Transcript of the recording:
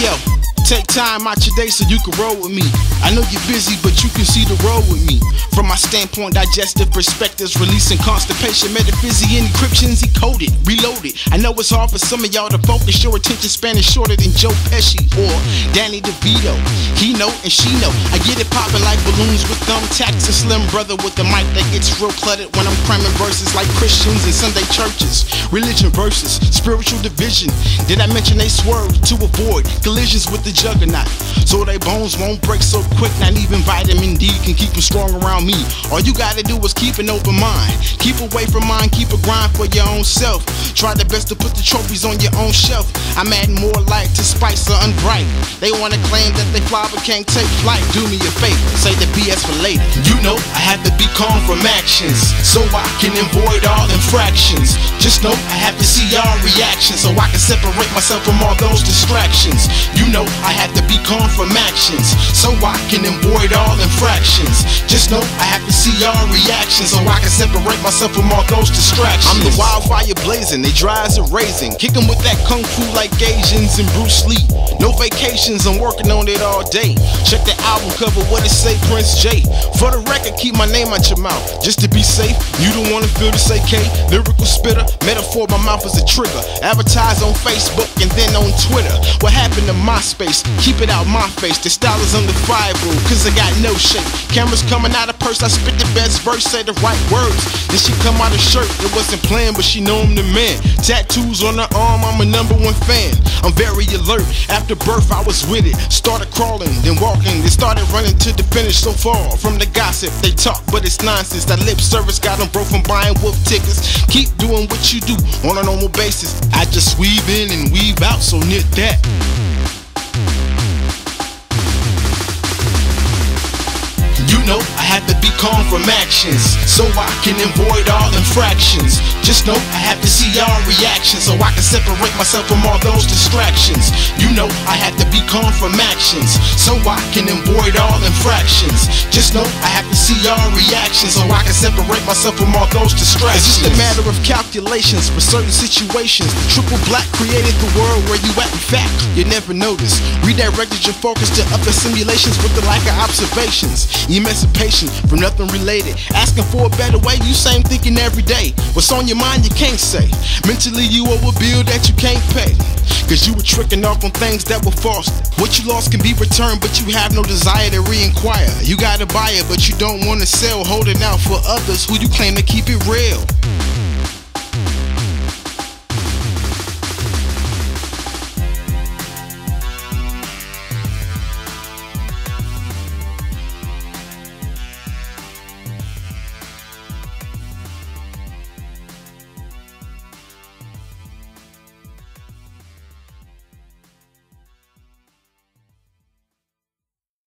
yo, take time out your day so you can roll with me. I know you're busy, but you can see the road with me. From my standpoint, digestive perspectives, releasing constipation, metaphysics, encryptions, decoded, reloaded. I know it's hard for some of y'all to focus. Your attention span is shorter than Joe Pesci or Danny DeVito. He know and she know. I get it popping like balloons with thumbtacks. A slim brother with the mic that gets real cluttered when I'm cramming verses like Christians in Sunday churches. Religion versus spiritual division. Did I mention they swerve to avoid collisions with the juggernaut? So they bones won't break so quick. Not even vitamin D can keep them strong around me. All you gotta do is keep an open mind. Keep away from mine, keep a grind for your own self. Try the best to put the trophies on your own shelf. I'm adding more light to spice the unbright. They wanna claim that they fly but can't take flight. Do me a favor, say the BS for later. You know I have to be calm from actions, so I can avoid all infractions. Just know I have to see y'all reactions, so I can separate myself from all those distractions. You know have to be calm from actions, so I can avoid all infractions. Just know I have to see y'all reactions, so I can separate myself from all those distractions. I'm the wildfire blazing, they dry as a raisin. Kick 'em with that kung fu like Asians and Bruce Lee. No vacations, I'm working on it all day. Check the album cover, what it say, Prinze J. For the record, keep my name out your mouth, just to be safe. You don't wanna feel the say K. Lyrical spitter, metaphor, my mouth is a trigger. Advertise on Facebook and then on Twitter. What happened to MySpace? Keep it out my face. The style is under fire, bro, cause I got no shape. Cameras coming out of purse, I spit the best verse, say the right words. Then she come out of shirt, it wasn't planned, but she know I'm the man. Tattoos on her arm, I'm a number one fan. I'm very alert. After birth, I was with it. Started crawling, then walking, then started running to the finish. So far from the gossip, they talk, but it's nonsense. That lip service got them broke from buying wolf tickets. Keep doing what you do on a normal basis. I just weave in and weave out, so knit that. You know have to be calm from actions, so I can avoid all infractions. Just know I have to see y'all reactions, so I can separate myself from all those distractions. You know I have to be calm from actions, so I can avoid all infractions. Just know I have to see y'all reactions, so I can separate myself from all those distractions. It's just a matter of calculations for certain situations. Triple black created the world where you at. In fact, you never noticed. Redirected your focus to other simulations with the lack of observations. Emancipation from nothing related. Asking for a better way, you same thinking every day. What's on your mind, you can't say. Mentally, you owe a bill that you can't pay. Cause you were tricking off on things that were false. What you lost can be returned, but you have no desire to re-inquire. You gotta buy it, but you don't wanna sell. Holding out for others who you claim to keep it real.